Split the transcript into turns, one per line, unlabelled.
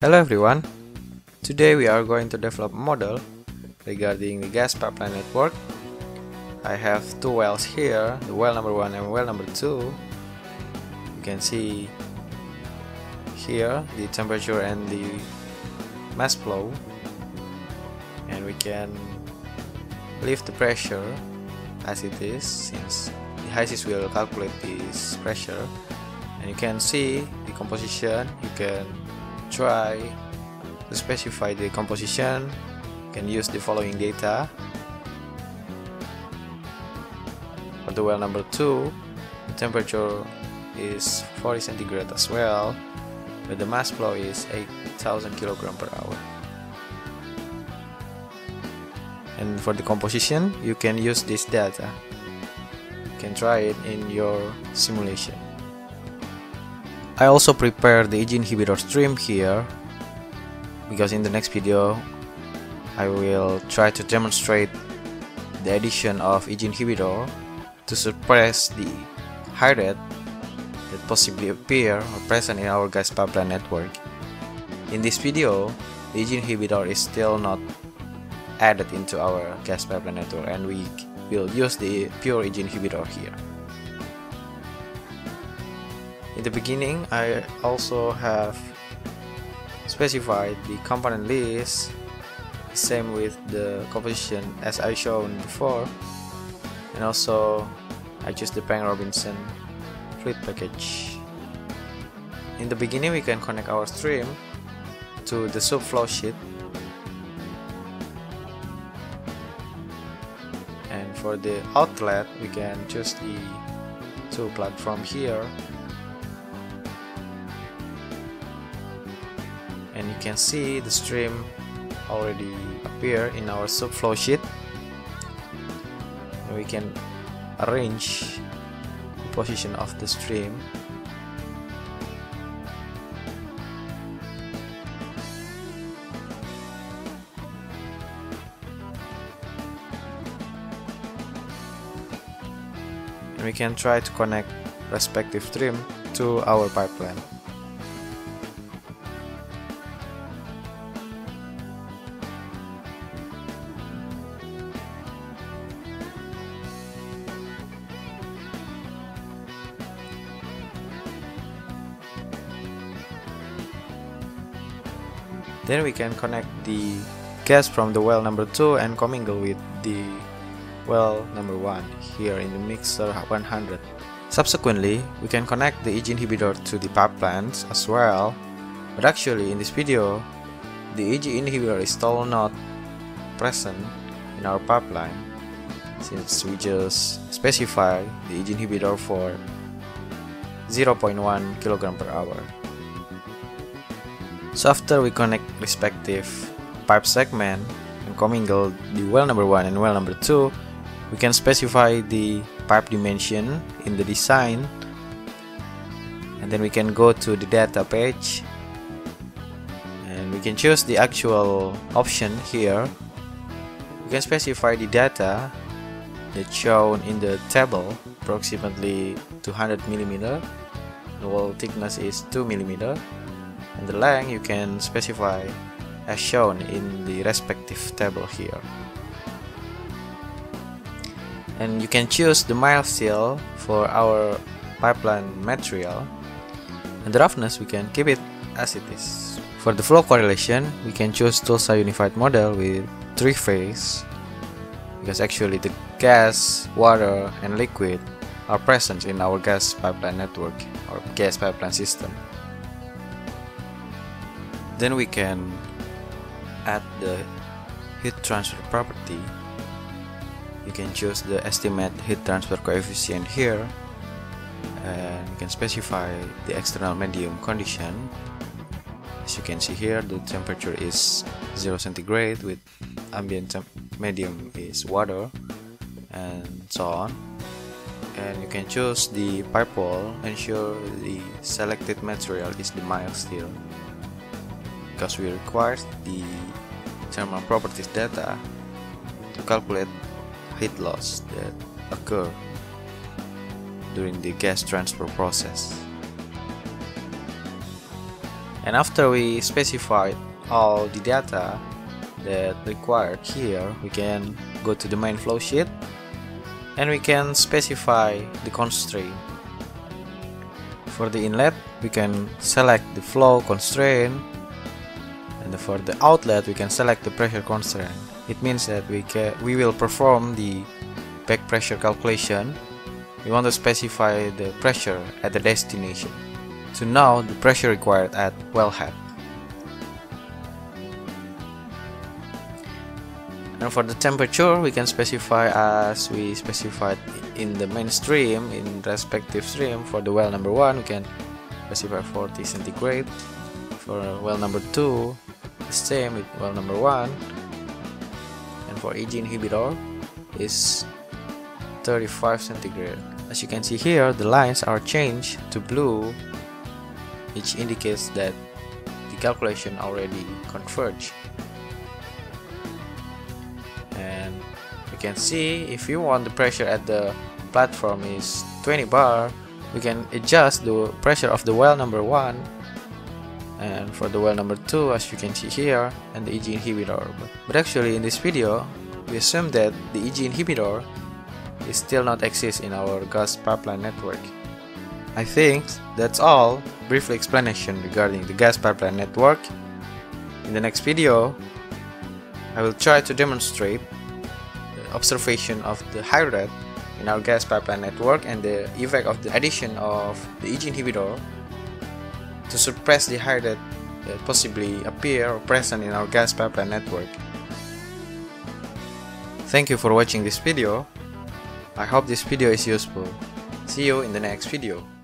Hello everyone, today we are going to develop a model regarding the gas pipeline network. I have two wells here, the well number one and well number two. You can see here the temperature and the mass flow and we can leave the pressure as it is since the HYSYS will calculate this pressure and you can see the composition you can try to specify the composition. You can use the following data. For the well number 2 the temperature is 40 centigrade as well but the mass flow is 8000 kilogram per hour. And for the composition you can use this data. You can try it in your simulation I also prepared the EG inhibitor stream here because in the next video I will try to demonstrate the addition of EG inhibitor to suppress the hydrate that possibly appear or present in our gas pipeline network. In this video, the EG inhibitor is still not added into our gas pipeline network and we will use the pure EG inhibitor here. In the beginning, I also have specified the component list, same with the composition as I shown before, and also I choose the Peng Robinson fluid package. In the beginning, we can connect our stream to the subflow sheet. And for the outlet we can choose the two plug from here can see the stream already appear in our subflow sheet. And we can arrange the position of the stream. And we can try to connect respective stream to our pipeline Then we can connect the gas from the well number 2 and commingle with the well number 1 here in the mixer 100. Subsequently, we can connect the EG inhibitor to the pipelines as well, but actually in this video, the EG inhibitor is still not present in our pipeline since we just specify the EG inhibitor for 0.1 kg per hour. So after we connect respective pipe segment and commingle the well number 1 and well number 2, we can specify the pipe dimension in the design and then we can go to the data page and we can choose the actual option here. We can specify the data that's shown in the table approximately 200 millimeter. The wall thickness is 2 millimeter and the length you can specify as shown in the respective table here. And you can choose the mild steel for our pipeline material. And the roughness we can keep it as it is. For the flow correlation we can choose Tulsa unified model with three phase because actually the gas water and liquid are present in our gas pipeline network or gas pipeline system then we can add the heat transfer property. You can choose the estimate heat transfer coefficient here and you can specify the external medium condition. As you can see here the temperature is 0 centigrade with ambient medium is water and so on. And you can choose the pipe wall ensure the selected material is the mild steel because we require the thermal properties data to calculate heat loss that occur during the gas transfer process. and after we specify all the data that required here we can go to the main flow sheet and we can specify the constraint for the inlet we can select the flow constraint and for the outlet we can select the pressure constraint. It means that we can we will perform the back pressure calculation. We want to specify the pressure at the destination. So now the pressure required at wellhead and for the temperature we can specify as we specified in the main stream in respective stream. For the well number one we can specify 40 centigrade for well number two the same with well number one. And for EG inhibitor is 35 centigrade. As you can see here the lines are changed to blue which indicates that the calculation already converged. And you can see if you want the pressure at the platform is 20 bar we can adjust the pressure of the well number one and for the well number two as you can see here and the EG inhibitor. But actually in this video we assume that the EG inhibitor is still not exist in our gas pipeline network. I think that's all. Brief explanation regarding the gas pipeline network. In the next video I will try to demonstrate the observation of the high in our gas pipeline network and the effect of the addition of the EG inhibitor to suppress the rate that uh, possibly appear or present in our gas pipeline network. Thank you for watching this video. I hope this video is useful. See you in the next video.